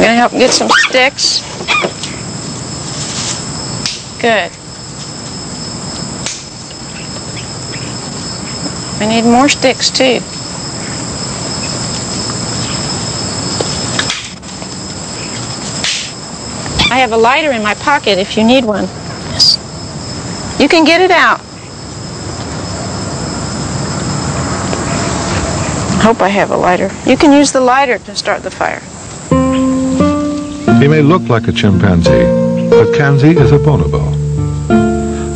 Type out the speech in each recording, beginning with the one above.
You gonna help get some sticks? Good. We need more sticks too. I have a lighter in my pocket if you need one. Yes. You can get it out. Hope I have a lighter. You can use the lighter to start the fire. He may look like a chimpanzee, but Kanzi is a bonobo,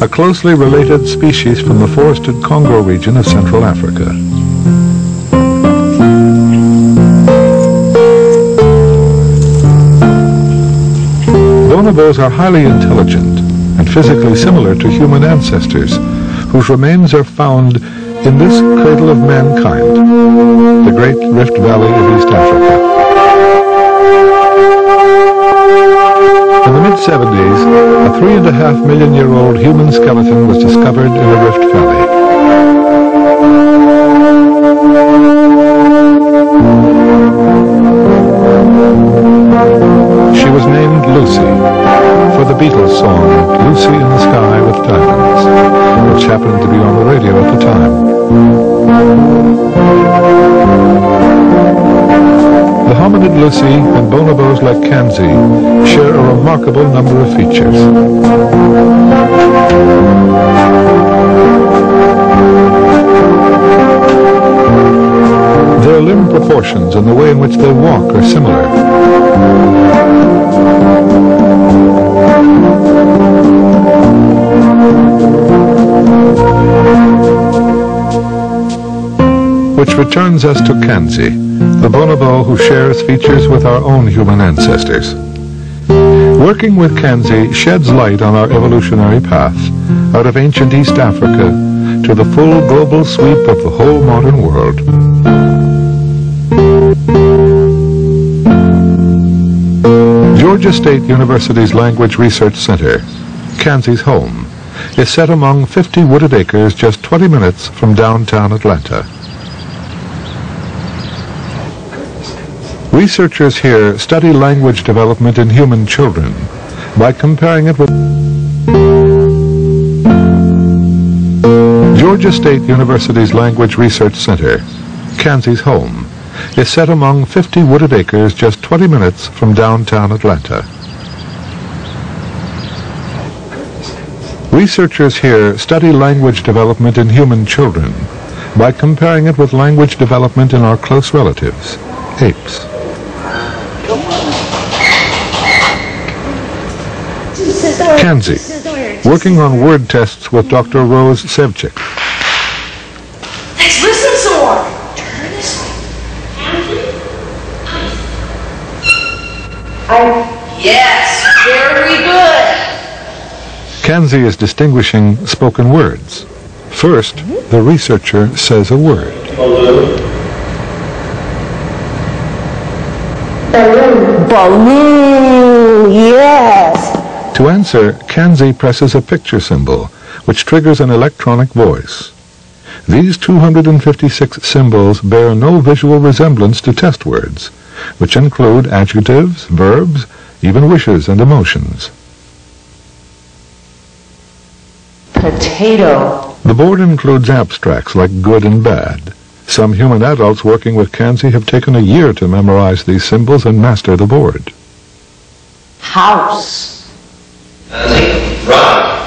a closely related species from the forested Congo region of Central Africa. Bonobos are highly intelligent and physically similar to human ancestors, whose remains are found in this cradle of mankind, the Great Rift Valley of East Africa. In the mid-70s, a three and a half million year old human skeleton was discovered in a Rift Valley. She was named Lucy for the Beatles song Lucy in the Sky with Diamonds, which happened to be on the radio at the time. The Lucy and bonobos like Kanzi share a remarkable number of features. Their limb proportions and the way in which they walk are similar. Which returns us to Kanzi, the bonobo who shares features with our own human ancestors. Working with Kanzi sheds light on our evolutionary path out of ancient East Africa to the full global sweep of the whole modern world. Georgia State University's Language Research Center, Kanzi's home, is set among 50 wooded acres just 20 minutes from downtown Atlanta. Researchers here study language development in human children by comparing it with Georgia State University's Language Research Center, Kanzi's home, is set among 50 wooded acres just 20 minutes from downtown Atlanta. Researchers here study language development in human children by comparing it with language development in our close relatives, apes. Kanzi, working on word tests with Dr. Rose Sevcik. Let's listen some more. Turn this way. Yes, very good. Kanzi is distinguishing spoken words. First, the researcher says a word. Balloon, yes. To answer, Kanzi presses a picture symbol, which triggers an electronic voice. These 256 symbols bear no visual resemblance to test words, which include adjectives, verbs, even wishes and emotions. Potato. The board includes abstracts like good and bad. Some human adults working with Kanzi have taken a year to memorize these symbols and master the board. House. Uh, rock.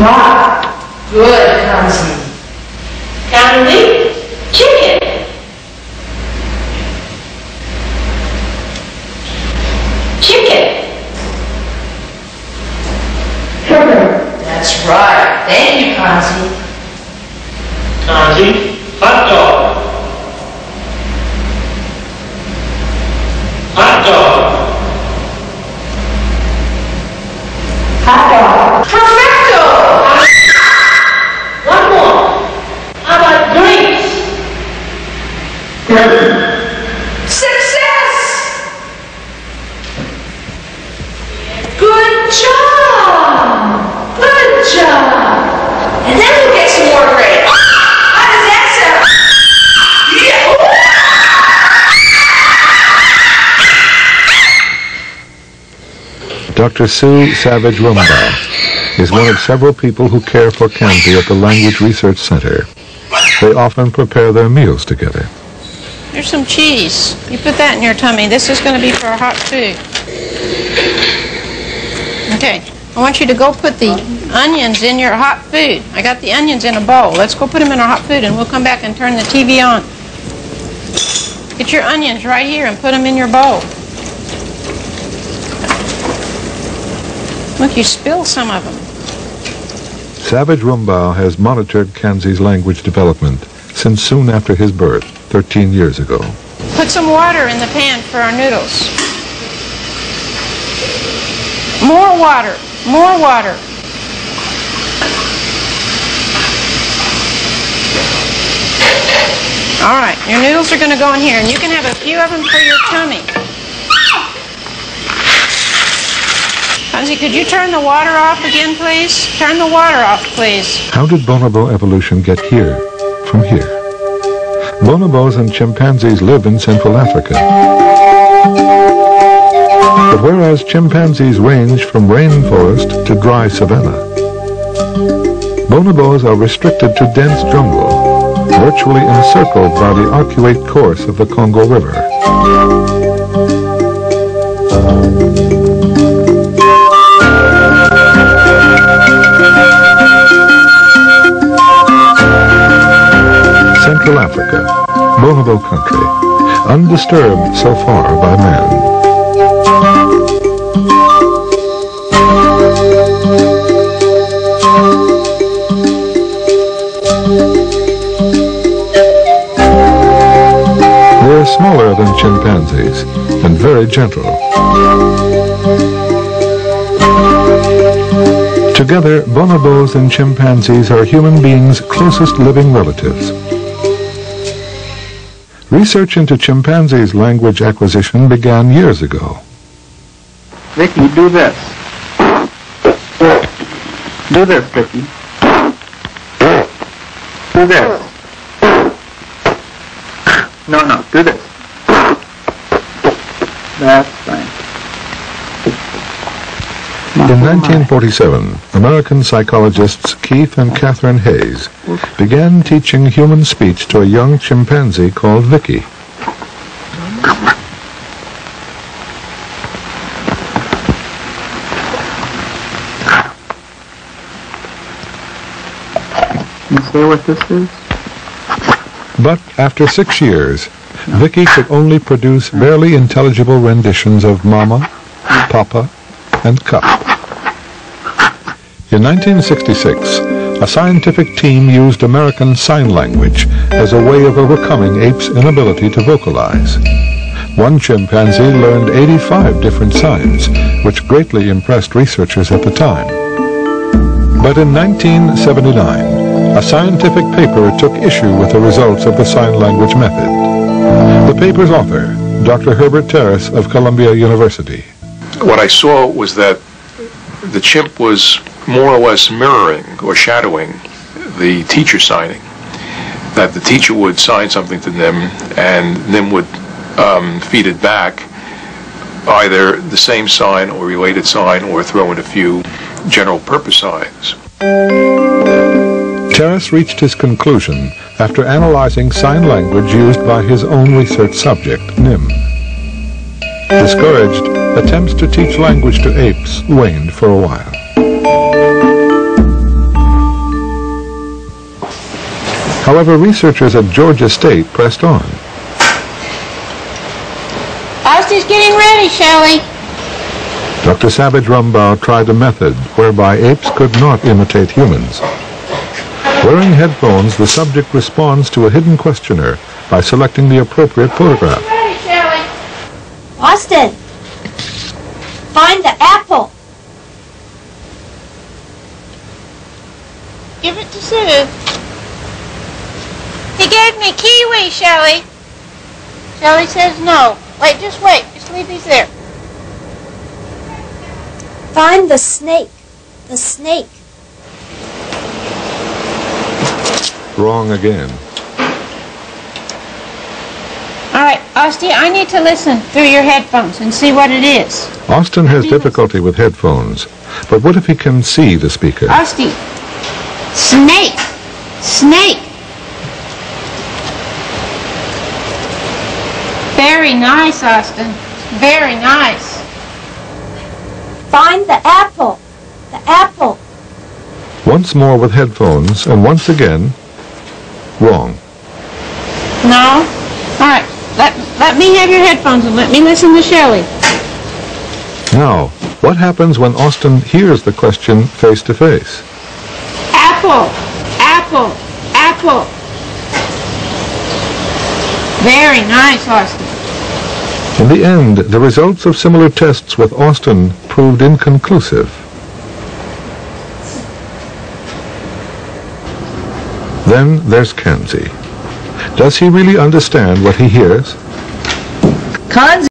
Rock. Good, Kanzi. Candy. Chicken. Chicken. Sugar. That's right. Thank you, Hansi. Kanzi, hot dog. Perfecto! One more. Success! Good job! Good job! And then get some more that sound? Yeah. Dr. Sue Savage Rumbaugh is one of several people who care for Kanzi at the Language Research Center. They often prepare their meals together. Here's some cheese. You put that in your tummy. This is going to be for our hot food. Okay. I want you to go put the onions in your hot food. I got the onions in a bowl. Let's go put them in our hot food and we'll come back and turn the TV on. Get your onions right here and put them in your bowl. Look, you spilled some of them. Savage Rumbaugh has monitored Kanzi's language development since soon after his birth, 13 years ago. Put some water in the pan for our noodles. More water. More water. All right, your noodles are going to go in here, and you can have a few of them for your tummy. Kanzi, could you turn the water off again, please? Turn the water off, please. How did bonobo evolution get here from here? Bonobos and chimpanzees live in Central Africa. But whereas chimpanzees range from rainforest to dry savanna, bonobos are restricted to dense jungle, virtually encircled by the arcuate course of the Congo River. Africa, Bonobo country, undisturbed so far by man. They're smaller than chimpanzees and very gentle. Together, bonobos and chimpanzees are human beings' closest living relatives. Research into chimpanzees' language acquisition began years ago. Vicky, do this. Do this, Vicky. Do this. No, no, do this. That's fine. In 1947, American psychologists Keith and Catherine Hayes began teaching human speech to a young chimpanzee called Vicky. You say what this is? But after six years, Vicky could only produce barely intelligible renditions of Mama, Papa, and Cup. In 1966, a scientific team used American Sign Language as a way of overcoming apes' inability to vocalize. One chimpanzee learned 85 different signs, which greatly impressed researchers at the time. But in 1979, a scientific paper took issue with the results of the sign language method. The paper's author, Dr. Herbert Terrace of Columbia University. what I saw was that the chimp was more or less mirroring or shadowing the teacher signing. That the teacher would sign something to Nim, and Nim would um, feed it back, either the same sign or related sign, or throw in a few general purpose signs. Terrace reached his conclusion after analyzing sign language used by his own research subject, Nim. Discouraged, attempts to teach language to apes waned for a while. However, researchers at Georgia State pressed on. Fosty's getting ready, Shelley. Dr. Savage Rumbaugh tried a method whereby apes could not imitate humans. Wearing headphones, the subject responds to a hidden questioner by selecting the appropriate photograph. Ready, Shelley. Austin, find the apple. Give it to Sue. He gave me kiwi, Shelley. Shelley says no. Wait, just wait. Just leave these there. Find the snake. The snake. Wrong again. All right. Osty, I need to listen through your headphones and see what it is. Austin has difficulty with headphones, but what if he can see the speaker? Osty, snake, snake. Very nice, Austin. Very nice. Find the apple. The apple. Once more with headphones, and once again, wrong. No? All right. Let, let me have your headphones and let me listen to Shelley. Now, what happens when Austin hears the question face to face? Apple, apple, apple. Very nice, Austin. In the end, the results of similar tests with Austin proved inconclusive. Then there's Kanzi. Does he really understand what he hears? Cons